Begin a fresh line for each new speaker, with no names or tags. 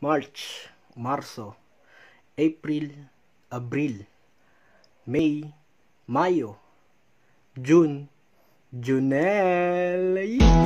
March, Marso, April, Abril, May, Mayo, June, Junel.